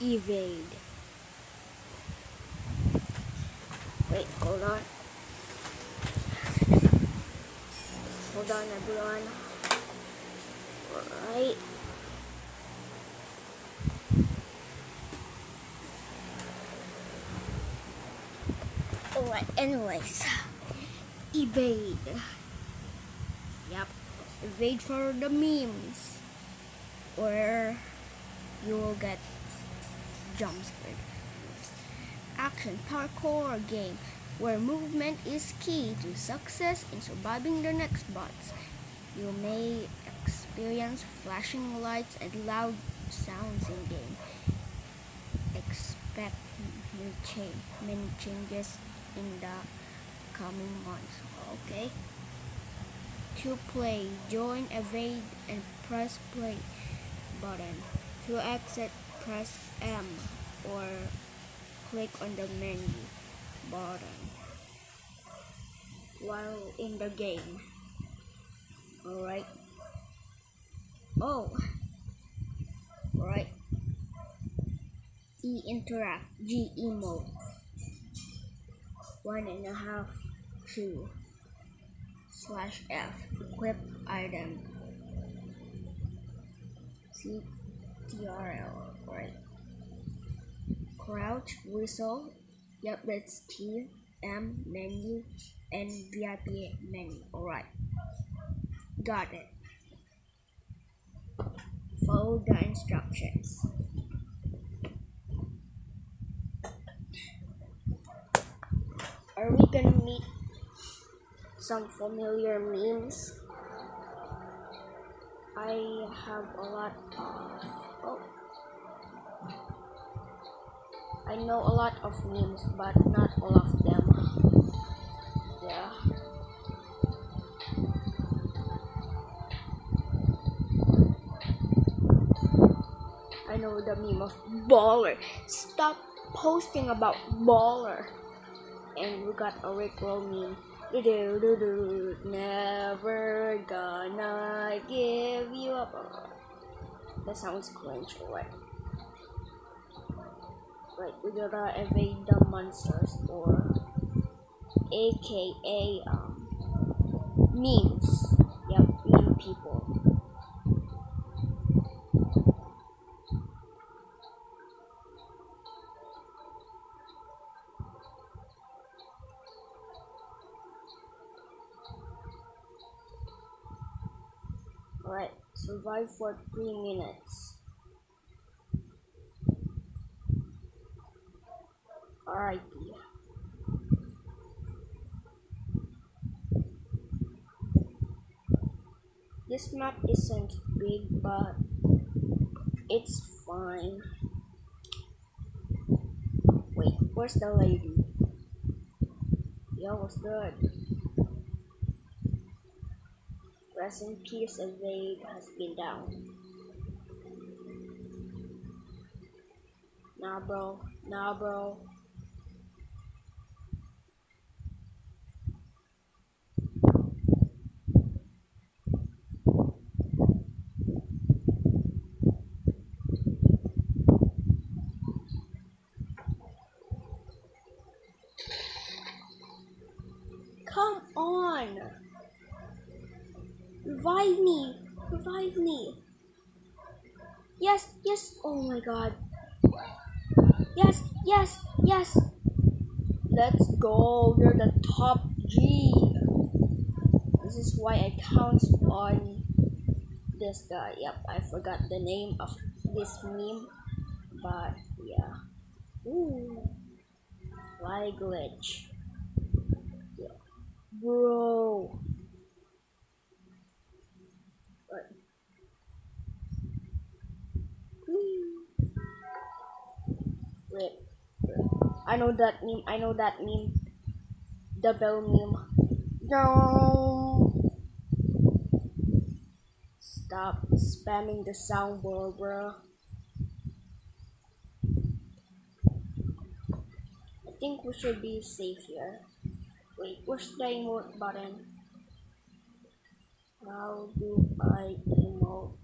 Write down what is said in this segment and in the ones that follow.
evade. Wait, hold on. Hold on, everyone. Alright. Alright, anyways. Evade. Yep. Evade for the memes. Where you will get jump scared. Action parkour game where movement is key to success in surviving the next bots. You may experience flashing lights and loud sounds in game. Expect many changes in the coming months. Okay? To play, join, evade, and press play button. To exit, press M or click on the menu button while in the game. Alright. Oh. Alright. E interact, G emote. One and a half, two. Slash F, equip item. C TRL, right? Crouch, whistle, yep, that's T, M, menu, and VIP menu. Alright. Got it. Follow the instructions. Are we gonna meet some familiar memes? I have a lot of. Oh. I know a lot of memes, but not all of them. Yeah. I know the meme of baller. Stop posting about baller. And we got a Rickroll meme. Do do do do. Never gonna give you up. That sounds cringe, right? Right, we gotta evade the monsters or aka um memes. Yep, meme people. Alright, survive for three minutes. Alright. This map isn't big, but it's fine. Wait, where's the lady? Yo, what's good? In peace, evade has been down. Nah, bro. Nah, bro. Come on! Revive me! Revive me! Yes, yes! Oh my god! Yes, yes, yes! Let's go! You're the top G! This is why I count on this guy. Yep, I forgot the name of this meme, but yeah. Ooh. Fly glitch. Yeah. Bro. I know that meme. I know that meme. The bell meme. No. Stop spamming the soundboard, bro. I think we should be safe here. Wait, where's the emote button? How do I emote?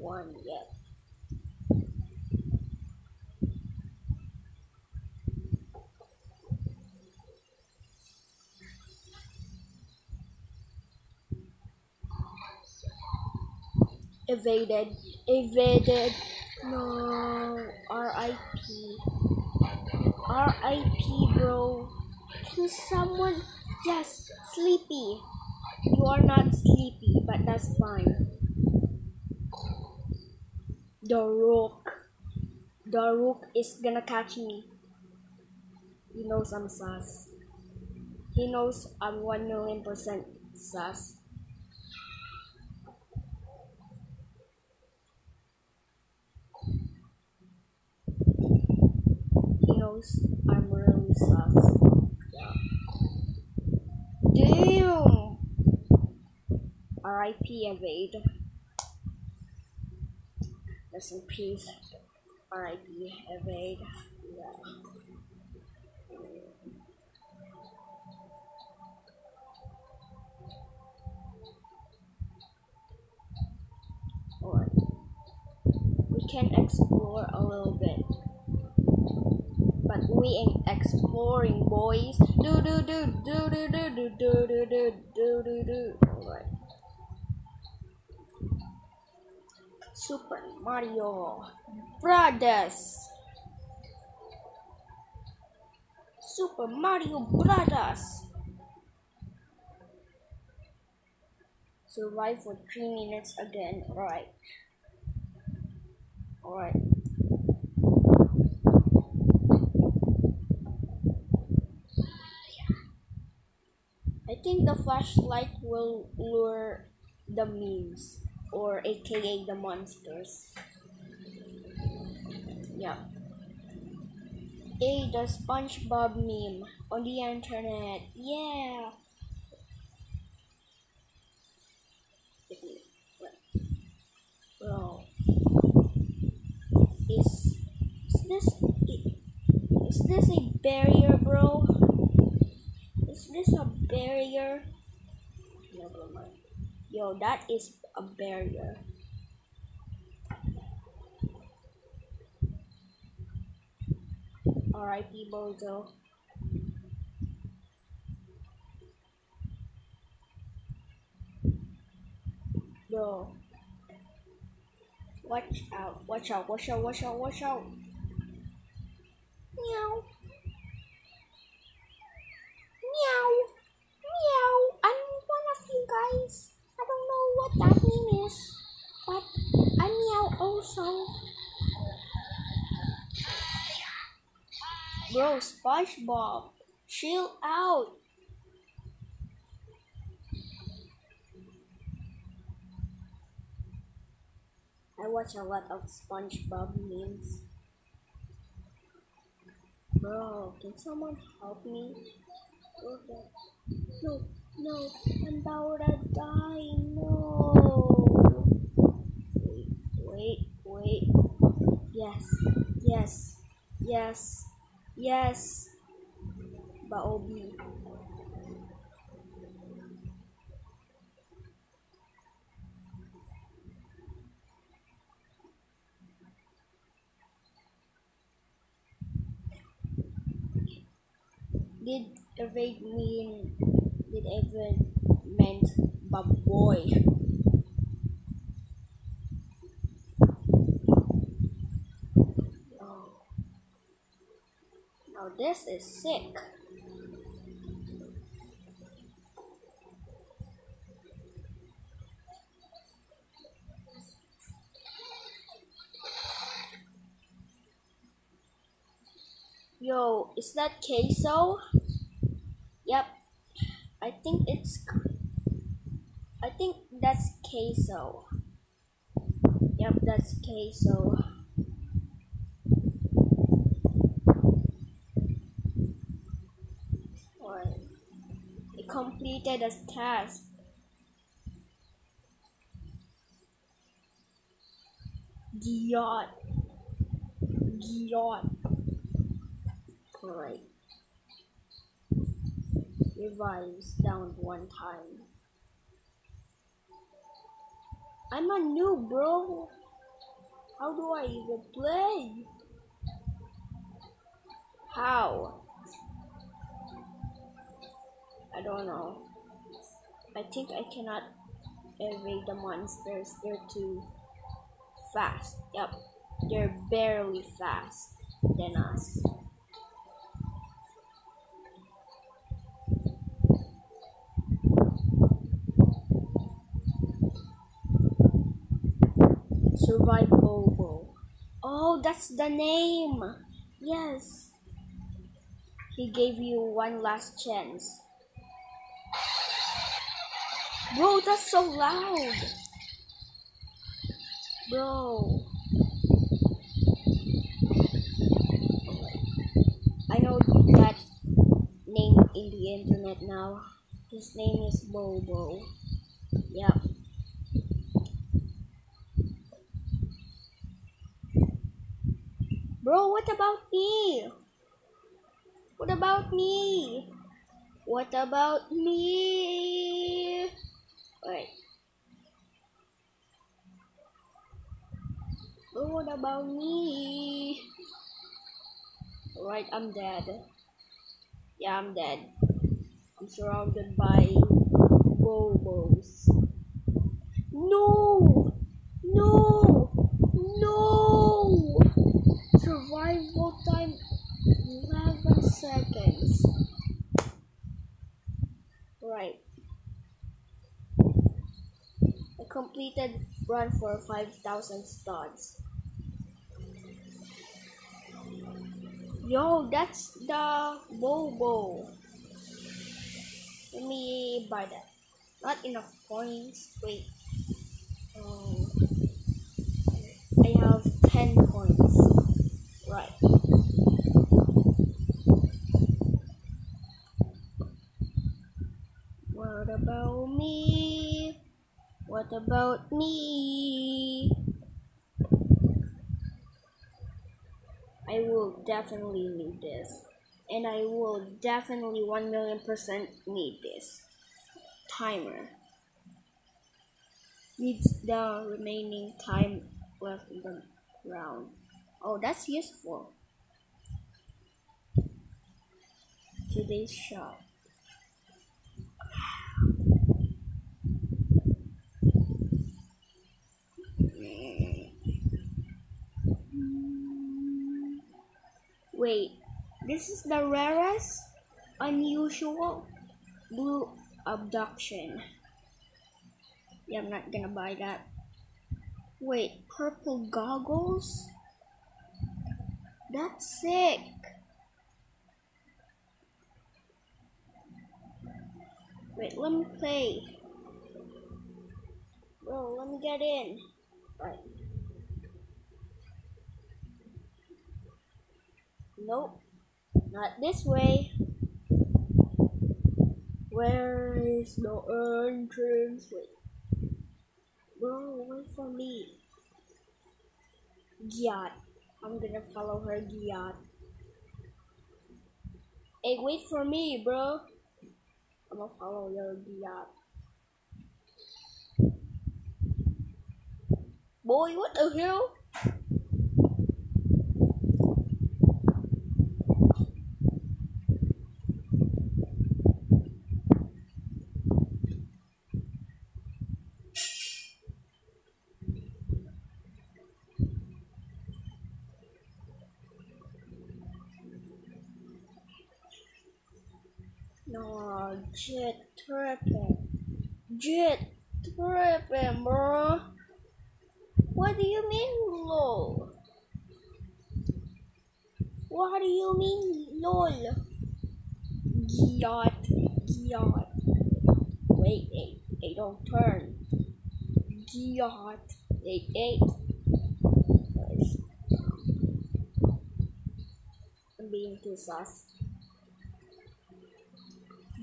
One yet. Evaded, evaded. No, RIP. RIP, bro. Can someone. Yes, sleepy. You are not sleepy, but that's fine. The rook. The rook is gonna catch me. He knows I'm sus. He knows I'm 1 million percent sus. He knows I'm really sus. Yeah. Damn! RIP evade. Rest in peace. RIP evade. Yeah. Alright. We can explore a little bit. But we ain't exploring boys. Do do do do do do do do do do do do do Alright. Super Mario Brothers. Super Mario Brothers. Survive for three minutes again. Alright. Alright. I think the flashlight will lure the memes or aka the monsters. Yeah. A the SpongeBob meme on the internet. Yeah. Bro. Is is this is this a barrier, bro? Is this a barrier? Never mind. Yo, that is a barrier. R.I.P. Bozo. Bro. Watch out, watch out, watch out, watch out, watch out. Meow. Meow. Meow. I'm one of you guys. I don't know what that name is, but I meow also. Bro, SpongeBob, chill out. I watch a lot of SpongeBob memes. Bro, can someone help me? Okay. No, no, I'm about to die. No. Wait, wait, wait. Yes, yes, yes, yes. Baobi. Did evade mean did ever meant baboy? Oh. Now this is sick. Yo, is that queso? Yep. I think it's. I think that's queso. Yep, that's queso. Alright. It completed a task. Giot. Giot. Alright. Revives down one time. I'm a noob, bro. How do I even play? How? I don't know. I think I cannot evade the monsters. They're too fast. Yep. They're barely fast than us. Survive. Oh, that's the name. Yes. He gave you one last chance. Bro, that's so loud. Bro. I know that name in the internet now. His name is Bobo. Yep. Bro, what about me? What about me? What about me? Wait. Bro, what about me? Alright, I'm dead. Yeah, I'm dead. I'm surrounded by bobos. No! No! Survival time 11 seconds. Right. A completed run for 5,000 studs. Yo, that's the Bobo. Let me buy that. Not enough coins. Wait. Um, I have 10 coins. Right. What about me? About me? I will definitely need this. And I will definitely 1 million percent need this. Timer. Needs the remaining time left in the round. Oh, that's useful. Today's shot. Wait, this is the rarest unusual blue abduction. Yeah, I'm not gonna buy that. Wait, purple goggles? That's sick. Wait, let me play. Bro, let me get in. Right. Nope, not this way. Where is the entrance? Wait. Bro, wait for me. Giat. I'm gonna follow her, Giat. Hey, wait for me, bro. I'm gonna follow your Giat. Boy, what the hell? No, jit tripping. Jit tripping, bro. What do you mean, lol? What do you mean, lol? Giat, giat. Wait, hey, hey, don't turn. Hey, hey. Guys, I'm being too sus.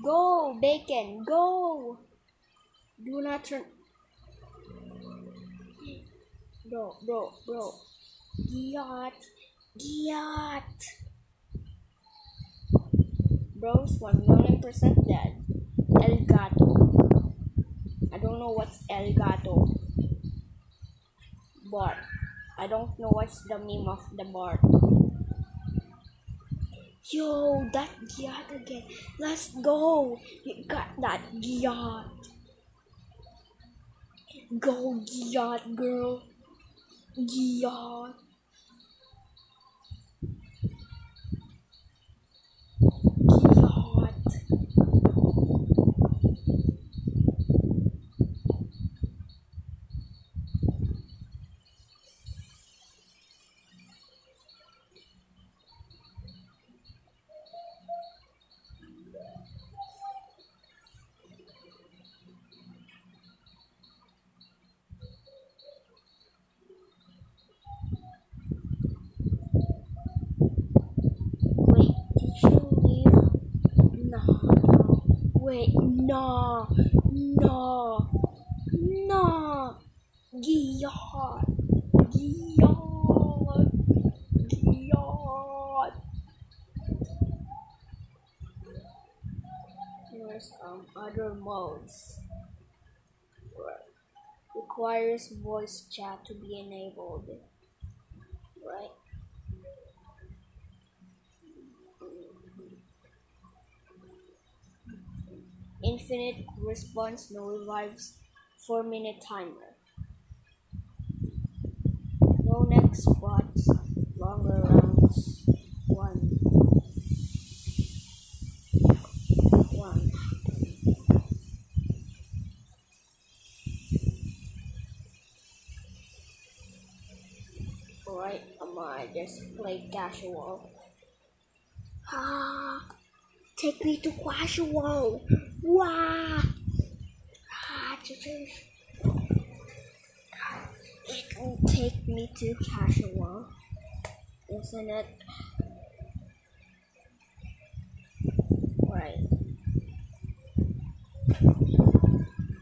Go, bacon, go! Do not turn. Bro, bro, bro. Giat, Giat. Bro's 1 million percent dead. El Gato. I don't know what's El Gato. But I don't know what's the meme of the Bart. Yo, that yacht again. Let's go. You got that yacht. Go yacht, girl. Yacht. Yacht. Wait, did you leave? No. Wait, no. No. No. Giot. Giot. Giot. Here's um other modes. Right. Requires voice chat to be enabled. Right. Infinite response, no revives, 4 minute timer. No next spots, longer rounds, 1. 1. Alright, I'm gonna just play casual. Ah, take me to casual. Wow. It will take me to casual, isn't it? Right.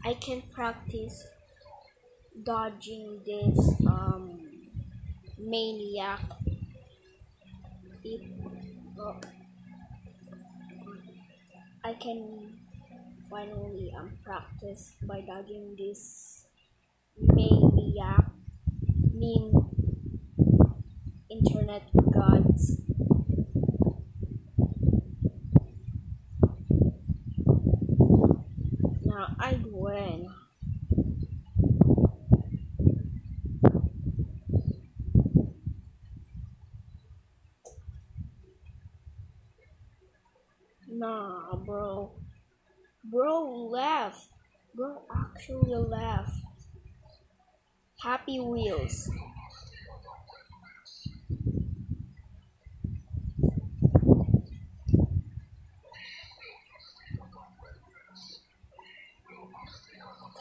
I can practice dodging this um maniac. It, oh, I can finally um practice by dodging this maniac meme internet gods. Now I win. Nah, bro. Bro left. Bro actually laugh. Happy Wheels.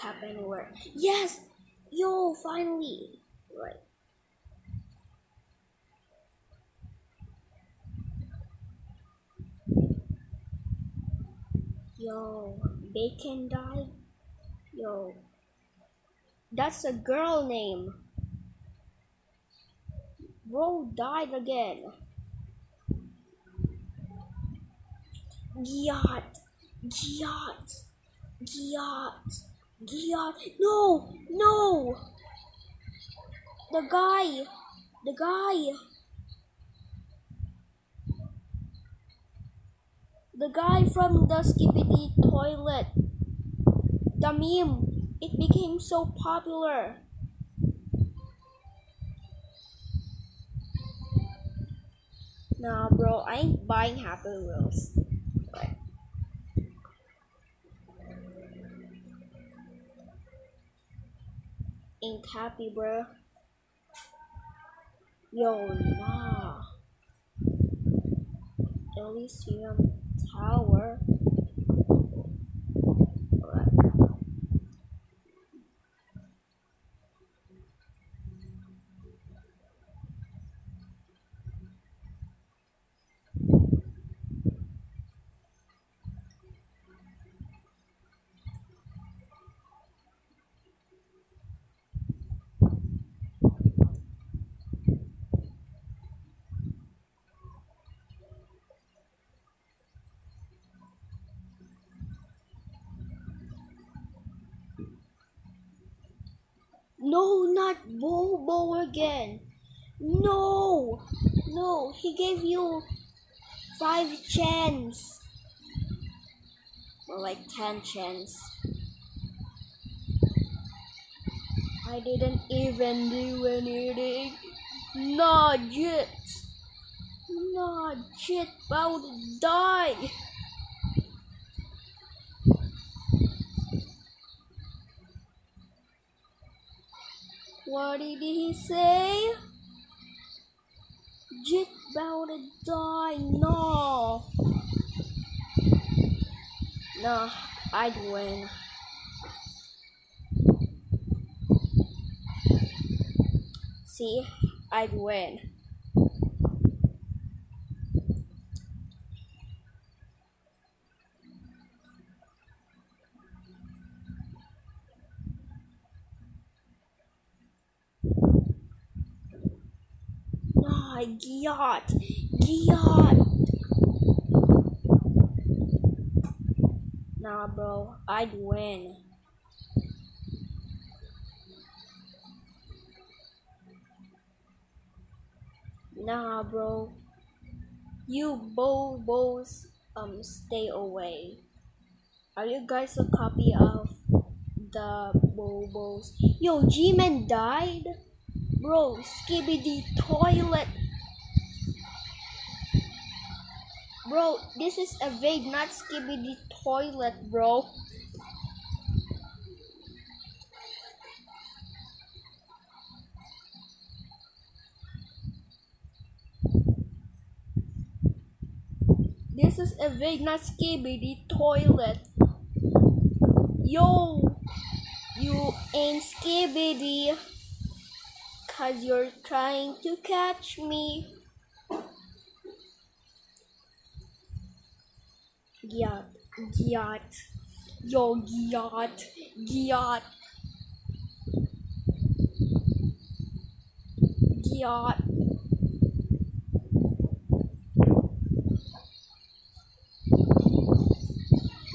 Tap anywhere. Yes! Yo, finally! Right. Yo, Bacon died? Yo. That's a girl name. Bro died again. Giat. Giat. Giat. Giat. No! No! The guy! The guy! The guy from the Skibidi toilet. The meme. It became so popular. Nah, bro, I ain't buying Happy Wheels. Ain't happy, bro. Yo, nah. Elysium Tower. Alright. No, not Bobo again. No! No, he gave you five chance. Or like ten chance. I didn't even do anything. Not yet. Not yet. About to die. What did he say? Jit about to die. No. No, I'd win. See, I'd win. Nah, Giat, Giat. Nah, bro, I'd win. Nah, bro. You bobos, um, stay away. Are you guys a copy of the bobos? Yo, G-Man died? Bro, Skibidi toilet. Bro, this is evade, not Skibidi toilet, bro. This is evade, not Skibidi toilet. Yo, you ain't Skibidi. Cause you're trying to catch me. Giat, Giat, yo Giat, Giat, Giat.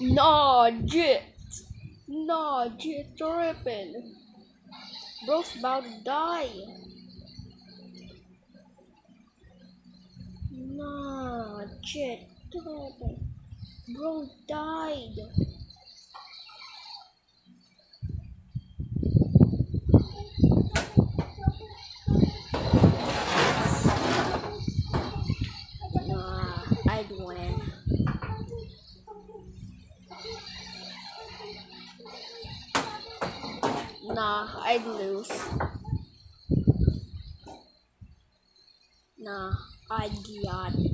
Nah, Jit tripping. Bro's about to die. Nah, Jit tripping. Bro died. Nah, I'd win. Nah, I'd lose. Nah, I'd.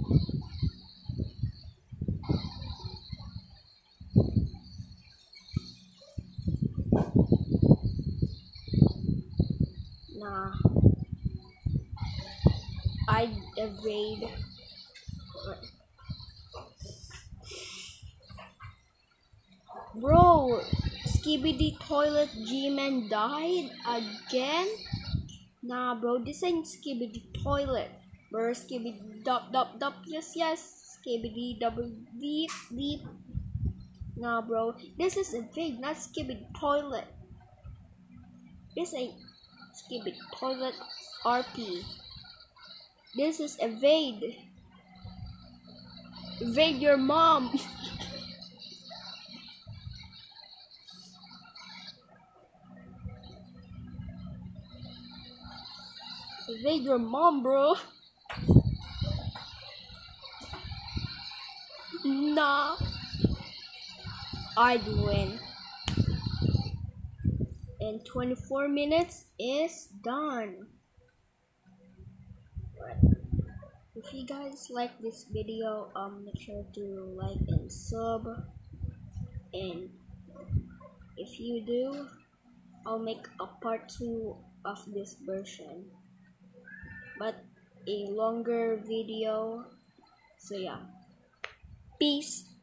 I'd evade. Bro, Skibidi Toilet G-Man died again? Nah, bro, this ain't Skibidi Toilet. Bro, Skibidi Dop Dop Dop, yes, yes. Skibidi Double Deep Deep. Nah, bro, this is a fake, not Skibidi Toilet. This ain't Skibidi Toilet RP. This is evade. Evade your mom. evade your mom, bro. Nah. I'd win. And 24 minutes is done. If you guys like this video, um, make sure to like and sub. And if you do, I'll make a part 2 of this version. But a longer video. So yeah. Peace.